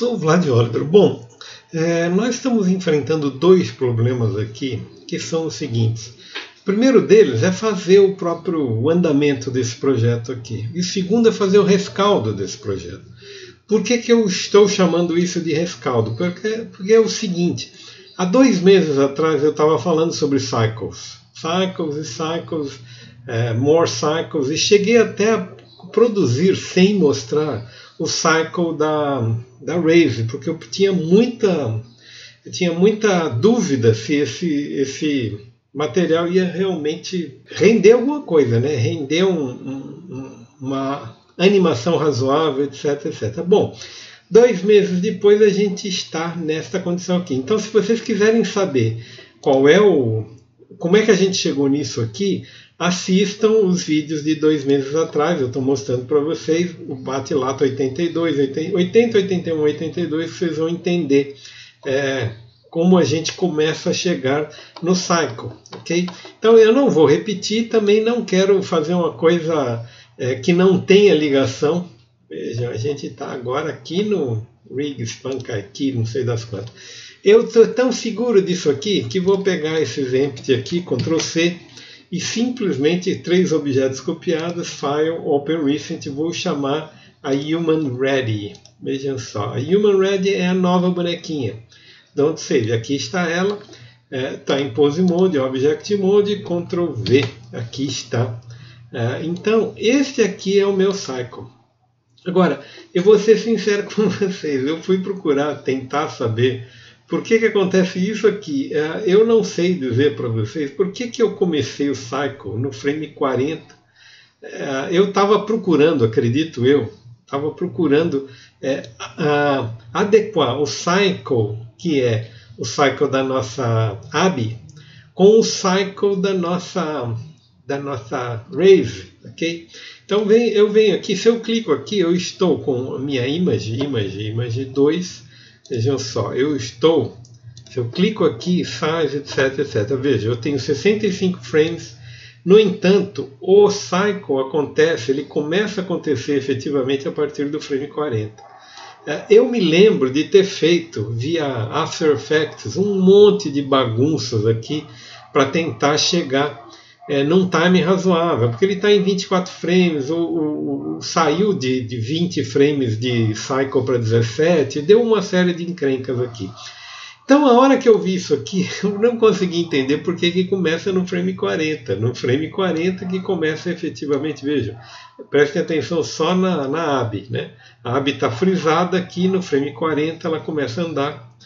sou Vlad Oliver. Bom, é, nós estamos enfrentando dois problemas aqui, que são os seguintes. O primeiro deles é fazer o próprio andamento desse projeto aqui. E o segundo é fazer o rescaldo desse projeto. Por que, que eu estou chamando isso de rescaldo? Porque, porque é o seguinte: há dois meses atrás eu estava falando sobre cycles. Cycles e cycles, é, more cycles, e cheguei até a produzir sem mostrar o cycle da, da Rave, porque eu tinha muita, eu tinha muita dúvida se esse, esse material ia realmente render alguma coisa, né? render um, um, uma animação razoável, etc, etc. Bom, dois meses depois a gente está nesta condição aqui. Então, se vocês quiserem saber qual é o, como é que a gente chegou nisso aqui, assistam os vídeos de dois meses atrás. Eu estou mostrando para vocês o bate-lato 82, 80, 81, 82. Vocês vão entender é, como a gente começa a chegar no cycle, ok? Então eu não vou repetir, também não quero fazer uma coisa é, que não tenha ligação. Veja, a gente está agora aqui no Rig Spank aqui, não sei das quantas. Eu estou tão seguro disso aqui que vou pegar esse empty aqui, Ctrl C, e simplesmente três objetos copiados, file, open recent, vou chamar a human ready. Vejam só, a human ready é a nova bonequinha. Então, seja, aqui está ela, está é, em pose mode, object mode, Ctrl V, aqui está. É, então, este aqui é o meu cycle. Agora, eu vou ser sincero com vocês, eu fui procurar tentar saber por que, que acontece isso aqui? É, eu não sei dizer para vocês por que, que eu comecei o cycle no frame 40. É, eu estava procurando, acredito eu, estava procurando é, adequar o cycle, que é o cycle da nossa AB, com o cycle da nossa, da nossa Rave, ok? Então vem, eu venho aqui, se eu clico aqui, eu estou com a minha image, image, image 2, Vejam só, eu estou, se eu clico aqui, faz, etc, etc. Veja, eu tenho 65 frames. No entanto, o cycle acontece, ele começa a acontecer efetivamente a partir do frame 40. É, eu me lembro de ter feito via After Effects um monte de bagunças aqui para tentar chegar é, num time razoável, porque ele está em 24 frames, o, o, o, saiu de, de 20 frames de cycle para 17, deu uma série de encrencas aqui. Então, a hora que eu vi isso aqui, eu não consegui entender por que, começa no frame 40. No frame 40 que começa efetivamente, veja, prestem atenção só na, na AB. Né? A AB está frisada aqui, no frame 40 ela começa a andar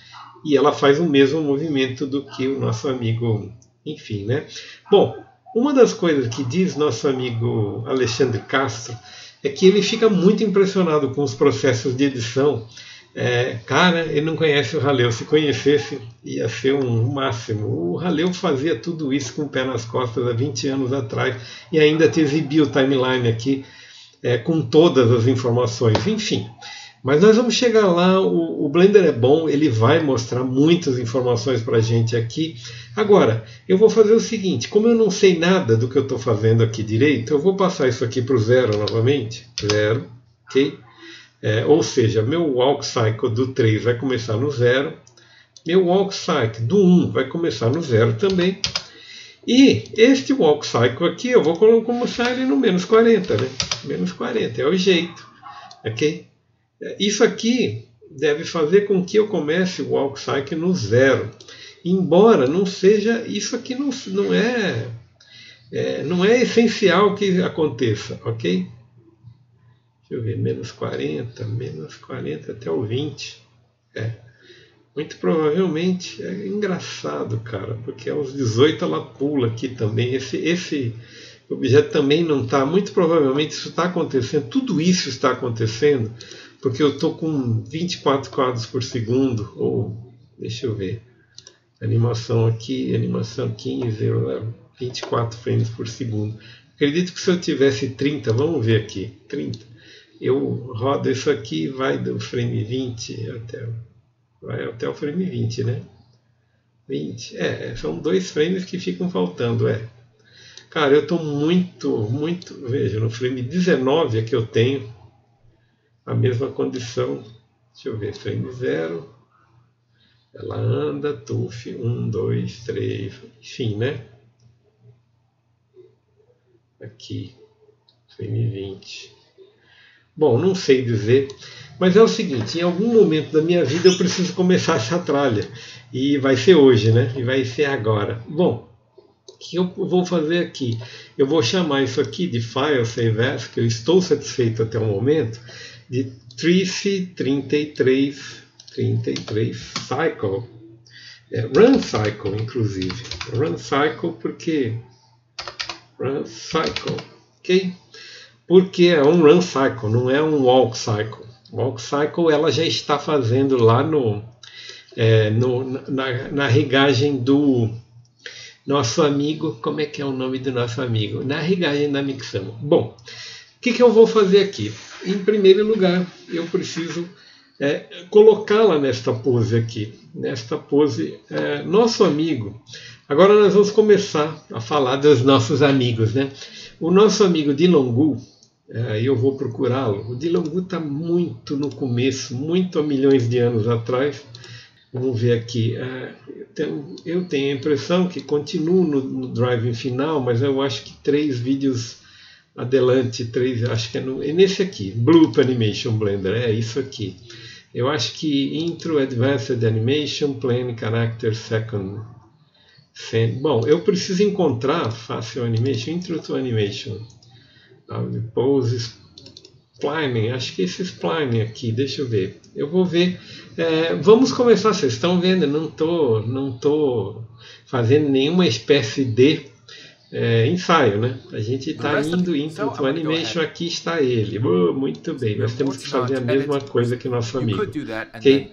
e ela faz o mesmo movimento do que o nosso amigo, enfim. Né? Bom, uma das coisas que diz nosso amigo Alexandre Castro é que ele fica muito impressionado com os processos de edição. É, cara, ele não conhece o Haleu. Se conhecesse, ia ser um máximo. O Haleu fazia tudo isso com o pé nas costas há 20 anos atrás e ainda te exibia o timeline aqui é, com todas as informações. Enfim, mas nós vamos chegar lá, o, o, Blender é bom, ele vai mostrar muitas informações para a gente aqui. Agora, eu vou fazer o seguinte, como eu não sei nada do que eu estou fazendo aqui direito, eu vou passar isso aqui para o zero novamente, zero, ok? É, ou seja, meu walk cycle do 3 vai começar no zero, meu walk cycle do 1 vai começar no zero também, e este walk cycle aqui eu vou começar ele no menos 40, né? Menos 40, é o jeito, ok? Isso aqui deve fazer com que eu comece o walk cycle no zero. Embora não seja, isso aqui não, não é, é não é essencial que aconteça, ok? Deixa eu ver, menos 40, menos 40 até o 20. É. Muito provavelmente é engraçado, cara, porque aos 18 ela pula aqui também. Esse, esse objeto também não está. Muito provavelmente isso está acontecendo, tudo isso está acontecendo porque eu estou com 24 quadros por segundo, ou deixa eu ver, animação aqui, animação 15, 24 frames por segundo. Acredito que se eu tivesse 30, vamos ver aqui, 30, eu rodo isso aqui vai do frame 20 até, vai até o frame 20, né? 20, é, são dois frames que ficam faltando, é. Cara, eu estou muito, muito, veja, no frame 19 é que eu tenho, a mesma condição. Deixa eu ver, frame zero. Ela anda, TUF, um, dois, três, enfim, né? Aqui, frame 20. Bom, não sei dizer, mas é o seguinte: em algum momento da minha vida eu preciso começar essa tralha. E vai ser hoje, né? E vai ser agora. Bom, o que eu vou fazer aqui? Eu vou chamar isso aqui de file save as, que eu estou satisfeito até o momento, de Trice 33, 33 cycle. É, run cycle, inclusive. Run cycle porque. Run cycle, ok? Porque é um run cycle, não é um walk cycle. Walk cycle ela já está fazendo lá no, é, no na, na rigagem do nosso amigo, como é que é o nome do nosso amigo? Na rigagem da Mixamo. Bom, o que, que eu vou fazer aqui? Em primeiro lugar, eu preciso é, colocá-la nesta pose aqui, nesta pose. É, nosso amigo. Agora nós vamos começar a falar dos nossos amigos, né? O nosso amigo Dilongu, é, eu vou procurá-lo. O Dilongu está muito no começo, muito há milhões de anos atrás. Vamos ver aqui. É, eu tenho a impressão que continuo no, no driving final, mas eu acho que três vídeos adelante, três, acho que é, no, é nesse aqui, Bloop Animation Blender, é isso aqui. Eu acho que Intro, Advanced Animation, Plane Character, Second. Bom, eu preciso encontrar Facial Animation, Intro to Animation, Poses, Spline, acho que esse spline aqui, deixa eu ver. Eu vou ver. É, vamos começar, vocês estão vendo, não tô, não tô fazendo nenhuma espécie de é, ensaio, né? A gente está indo into to animation, aqui está ele. Oh, muito bem, nós temos que fazer a mesma coisa que nosso amigo. Okay?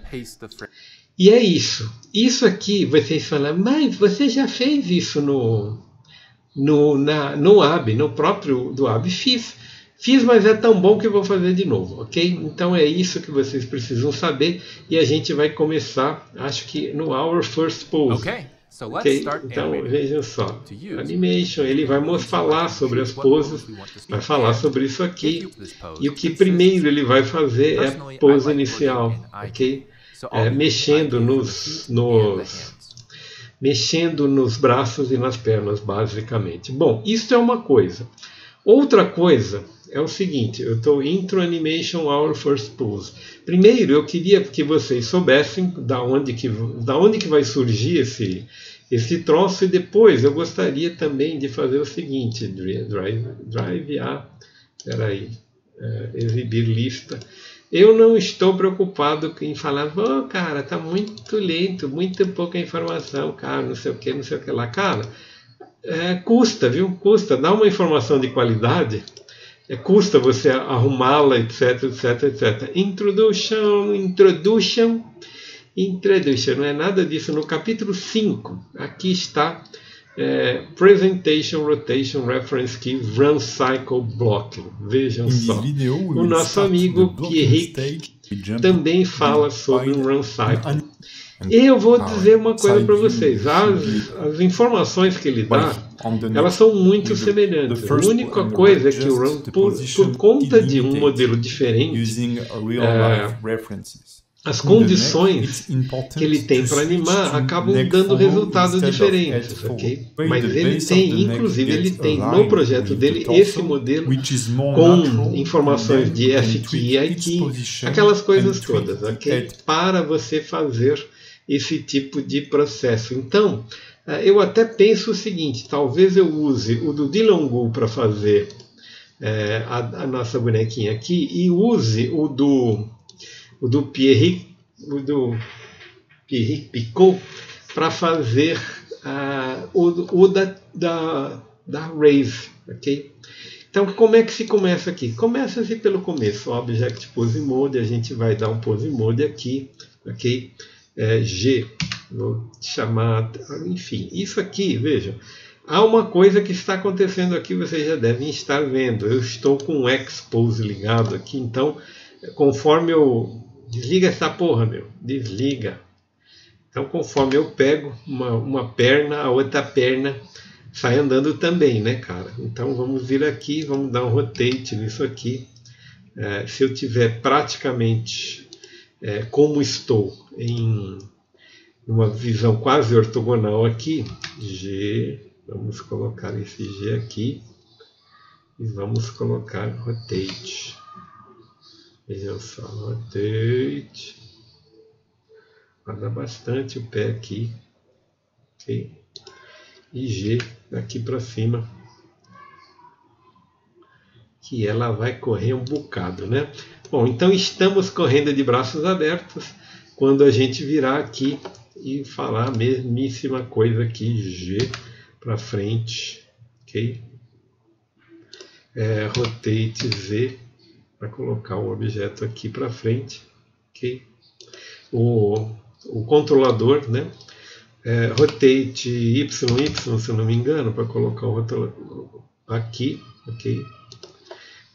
E é isso. Isso aqui, vocês falam, mas você já fez isso no, no, na, no AB, no próprio do AB. Fiz. Fiz, mas é tão bom que vou fazer de novo, ok? Então é isso que vocês precisam saber e a gente vai começar, acho que no Our First Pose. Okay. So okay? Então vejam só, animation, ele vai falar sobre as poses, vai falar sobre isso aqui e o que primeiro ele vai fazer é a pose inicial, ok? É, mexendo nos, nos mexendo nos braços e nas pernas, basicamente. Bom, isso é uma coisa. Outra coisa é o seguinte, eu estou intro animation our first pose. Primeiro, eu queria que vocês soubessem da onde que, da onde que vai surgir esse, esse troço e depois eu gostaria também de fazer o seguinte, drive, drive a, peraí, é, exibir lista. Eu não estou preocupado em falar, oh, cara, tá muito lento, muito pouca informação, cara, não sei o que, não sei o que lá. Cara, é, custa, viu? Custa. Dá uma informação de qualidade custa você arrumá-la, etc, etc, etc. Introduction, introduction, introduction, não é nada disso. No capítulo 5, aqui está é, Presentation, Rotation, Reference Keys, Run Cycle Blocking. Vejam só. O nosso amigo Pierre também fala sobre um Run Cycle. E eu vou dizer uma coisa para vocês: as, as informações que ele dá elas são muito semelhantes. A única coisa é que o RAM, por, por conta de um modelo diferente, é, as condições que ele tem para animar acabam dando resultados diferentes, ok? Mas ele tem, inclusive, ele tem no projeto dele esse modelo com informações de FQ e IQ, aquelas coisas todas, ok? Para você fazer esse tipo de processo. Então, é, eu até penso o seguinte: talvez eu use o do Dilongu para fazer é, a, a, nossa bonequinha aqui e use o do, o do Pierre, o do Pierre Picot para fazer uh, o, o da, da, da Rave, ok? Então, como é que se começa aqui? Começa-se pelo começo, Object Pose Mode, a gente vai dar um Pose Mode aqui, ok? É, G vou chamar, enfim, isso aqui, vejam, há uma coisa que está acontecendo aqui, vocês já devem estar vendo. Eu estou com o Expose ligado aqui, então, conforme eu desliga essa porra, meu, desliga. Então, conforme eu pego uma, uma perna, a outra perna sai andando também, né, cara? Então, vamos vir aqui, vamos dar um rotate nisso aqui. É, se eu tiver praticamente é, como estou em uma visão quase ortogonal aqui, G, vamos colocar esse G aqui e vamos colocar rotate. Vejam só, rotate. Guarda bastante o pé aqui, ok? E G daqui para cima, que ela vai correr um bocado, né? Bom, então estamos correndo de braços abertos quando a gente virar aqui e falar a mesmíssima coisa aqui, G para frente, ok? É, rotate Z para colocar o objeto aqui para frente, ok? O, o controlador, né? É, rotate Y, Y, se não me engano, para colocar o roteador aqui, ok?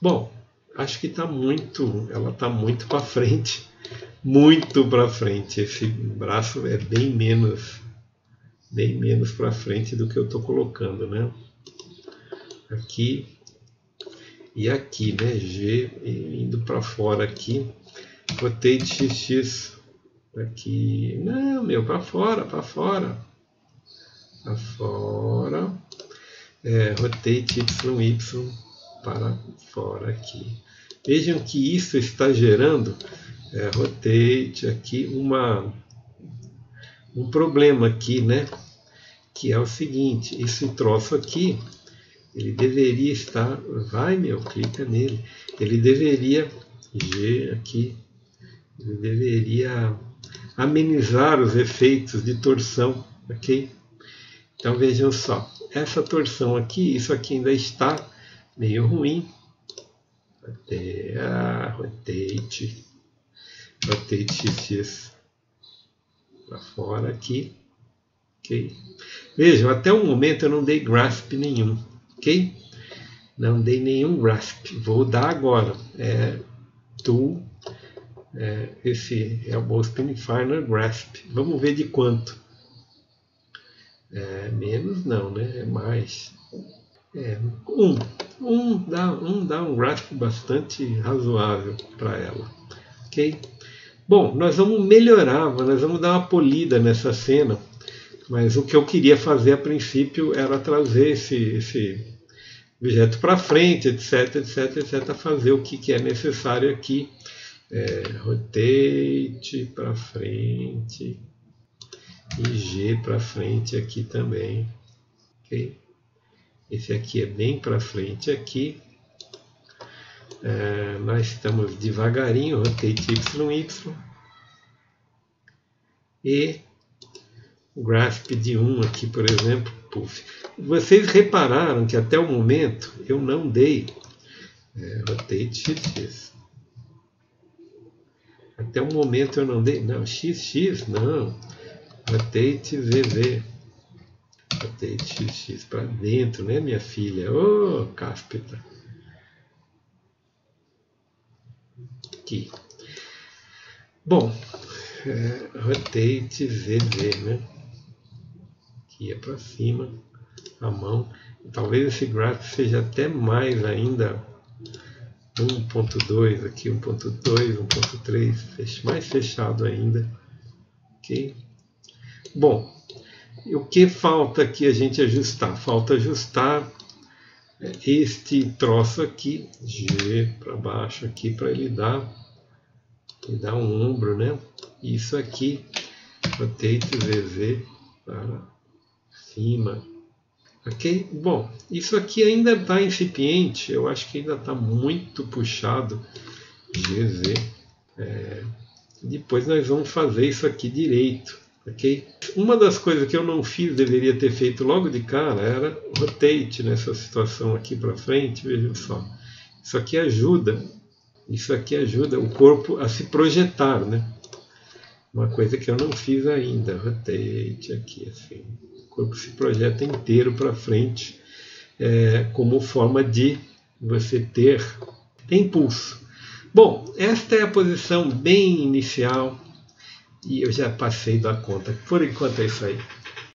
Bom, acho que está muito, ela está muito para frente, muito para frente. Esse braço é bem menos, bem menos para frente do que eu estou colocando, né? Aqui e aqui, né? G indo para fora aqui, rotate XX aqui, não, meu, para fora, para fora, para fora, é, rotate YY para fora aqui. Vejam que isso está gerando, é, rotate aqui, uma, um problema aqui, né? Que é o seguinte, esse troço aqui, ele deveria estar, vai meu, clica nele, ele deveria, G aqui, ele deveria amenizar os efeitos de torção, ok? Então vejam só, essa torção aqui, isso aqui ainda está meio ruim. Até a rotate, rotate xx para fora aqui, ok? Vejam, até o momento eu não dei grasp nenhum, ok? Não dei nenhum grasp. Vou dar agora. É, tool, é, esse é o Boston Final Grasp. Vamos ver de quanto. É, menos não, né? É mais. É, um, um, dá, um dá um grasp bastante razoável para ela. Ok? Bom, nós vamos melhorar, nós vamos dar uma polida nessa cena, mas o que eu queria fazer a princípio era trazer esse, esse objeto para frente, etc, etc, etc, fazer o que, que é necessário aqui. É, rotate para frente e G para frente aqui também. ok? Esse aqui é bem para frente aqui. É, nós estamos devagarinho, rotate YY. E grasp de 1 aqui, por exemplo, puff. Vocês repararam que até o momento eu não dei é, rotate XX. Até o momento eu não dei, não, XX não, rotate ZZ. Botei XX para dentro, né, minha filha? Ô, oh, cáspita. Aqui. Bom, é, rotate ZZ, né? Aqui é para cima, a mão. Talvez esse gráfico seja até mais ainda 1.2 aqui, 1.2, 1.3, mais fechado ainda. Ok? Bom, o que falta aqui a gente ajustar? Falta ajustar este troço aqui, G para baixo aqui, para ele dar, ele dar um ombro, né? Isso aqui, rotate ZZ para cima. Ok? Bom, isso aqui ainda está incipiente, eu acho que ainda está muito puxado, GZ. É, depois nós vamos fazer isso aqui direito. Uma das coisas que eu não fiz, deveria ter feito logo de cara, era rotate nessa situação aqui para frente. Vejam só. Isso aqui ajuda, isso aqui ajuda o corpo a se projetar, né? Uma coisa que eu não fiz ainda. Rotate aqui, assim. O corpo se projeta inteiro para frente, é, como forma de você ter impulso. Bom, esta é a posição bem inicial e eu já passei da conta. Por enquanto é isso aí.